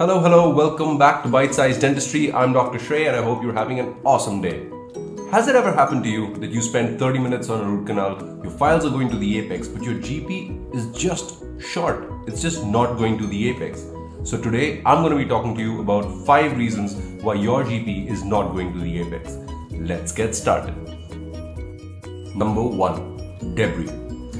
Hello, hello, welcome back to Byte Sized Dentistry. I'm Dr. Shrey and I hope you're having an awesome day. Has it ever happened to you that you spend 30 minutes on a root canal, your files are going to the apex, but your GP is just short? It's just not going to the apex. So today I'm going to be talking to you about 5 reasons why your GP is not going to the apex. Let's get started. Number 1. Debris.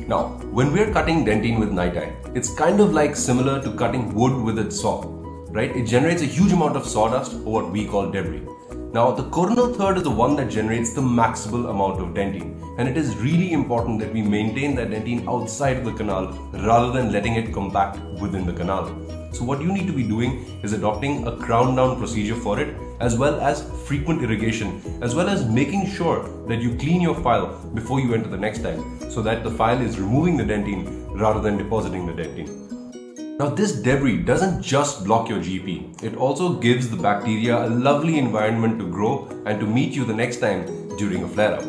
Now, when we're cutting dentine with NiTi, it's kind of like similar to cutting wood with a saw right? It generates a huge amount of sawdust or what we call debris. Now, the coronal third is the one that generates the maximal amount of dentine, and it is really important that we maintain that dentine outside of the canal rather than letting it compact within the canal. So, what you need to be doing is adopting a crown down procedure for it, as well as frequent irrigation, as well as making sure that you clean your file before you enter the next time, so that the file is removing the dentine rather than depositing the dentine. Now this debris doesn't just block your GP, it also gives the bacteria a lovely environment to grow and to meet you the next time during a flare-up.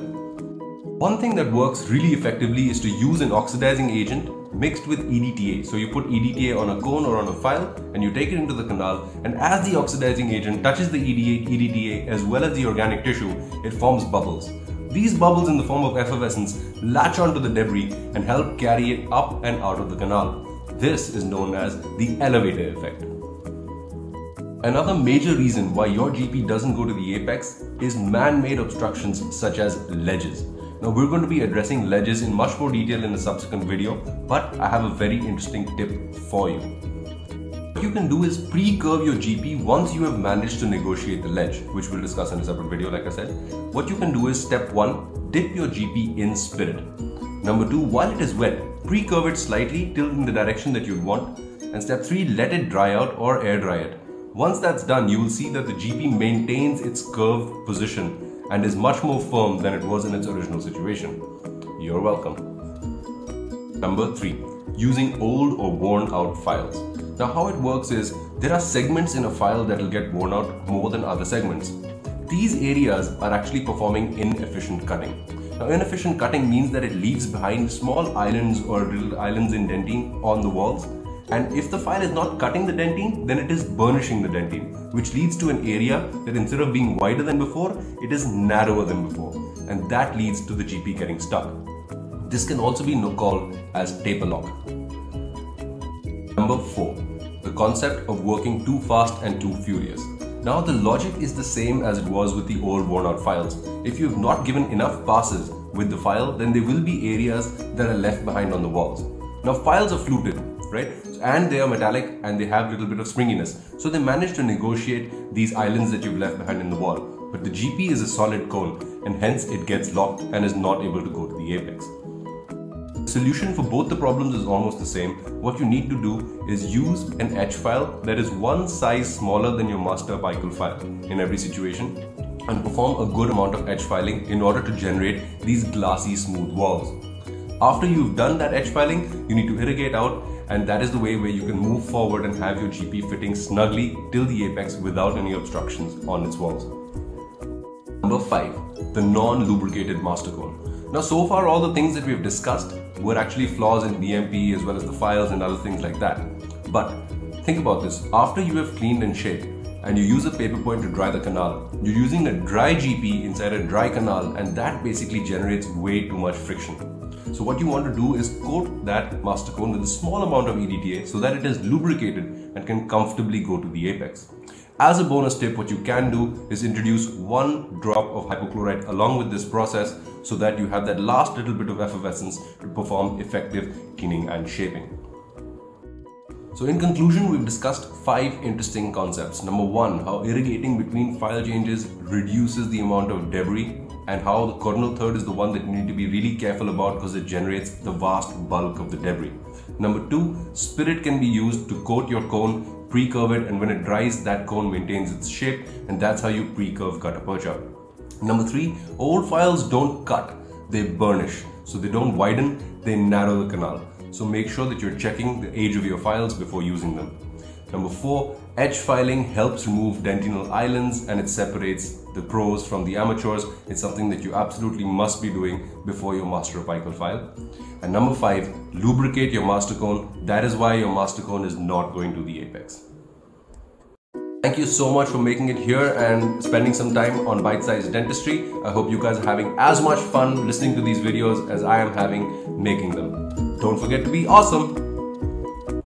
One thing that works really effectively is to use an oxidizing agent mixed with EDTA. So you put EDTA on a cone or on a file and you take it into the canal and as the oxidizing agent touches the EDTA as well as the organic tissue, it forms bubbles. These bubbles in the form of effervescence latch onto the debris and help carry it up and out of the canal. This is known as the elevator effect. Another major reason why your GP doesn't go to the apex is man-made obstructions such as ledges. Now we're going to be addressing ledges in much more detail in a subsequent video, but I have a very interesting tip for you. What you can do is pre-curve your GP once you have managed to negotiate the ledge, which we'll discuss in a separate video like I said. What you can do is step 1, dip your GP in spirit. Number 2, while it is wet, Pre-curve it slightly, tilt in the direction that you'd want. And step 3, let it dry out or air dry it. Once that's done, you will see that the GP maintains its curved position and is much more firm than it was in its original situation. You're welcome. Number 3. Using old or worn out files. Now how it works is, there are segments in a file that will get worn out more than other segments. These areas are actually performing inefficient cutting. Now, inefficient cutting means that it leaves behind small islands or little islands in dentine on the walls. And if the file is not cutting the dentine, then it is burnishing the dentine, which leads to an area that instead of being wider than before, it is narrower than before. And that leads to the GP getting stuck. This can also be called as taper lock. Number 4. The concept of working too fast and too furious. Now the logic is the same as it was with the old worn out files. If you have not given enough passes with the file, then there will be areas that are left behind on the walls. Now files are fluted, right? And they are metallic and they have a little bit of springiness. So they manage to negotiate these islands that you've left behind in the wall. But the GP is a solid cone and hence it gets locked and is not able to go to the apex. The solution for both the problems is almost the same. What you need to do is use an H-file that is one size smaller than your master apical file in every situation and perform a good amount of H-filing in order to generate these glassy smooth walls. After you've done that H-filing, you need to irrigate out and that is the way where you can move forward and have your GP fitting snugly till the apex without any obstructions on its walls. Number 5. The non-lubricated master cone. Now so far all the things that we've discussed were actually flaws in BMP as well as the files and other things like that. But think about this, after you have cleaned and shaped and you use a paper point to dry the canal, you're using a dry GP inside a dry canal and that basically generates way too much friction. So what you want to do is coat that master cone with a small amount of EDTA so that it is lubricated and can comfortably go to the apex. As a bonus tip, what you can do is introduce one drop of hypochlorite along with this process so that you have that last little bit of effervescence to perform effective cleaning and shaping. So in conclusion, we've discussed five interesting concepts. Number one, how irrigating between file changes reduces the amount of debris and how the coronal third is the one that you need to be really careful about because it generates the vast bulk of the debris. Number two, spirit can be used to coat your cone pre-curve it and when it dries that cone maintains its shape and that's how you pre-curve gutta percha. Number three, old files don't cut, they burnish. So they don't widen, they narrow the canal. So make sure that you're checking the age of your files before using them. Number four, H-filing helps remove dentinal islands and it separates the pros from the amateurs. It's something that you absolutely must be doing before your master apical file. And number five, lubricate your master cone. That is why your master cone is not going to the apex. Thank you so much for making it here and spending some time on Byte Sized Dentistry. I hope you guys are having as much fun listening to these videos as I am having making them. Don't forget to be awesome.